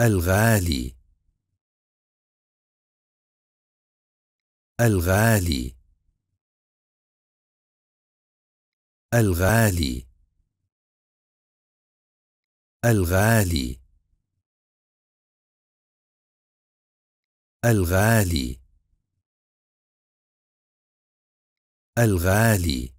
الغالي. الغالي. الغالي. الغالي. الغالي. الغالي.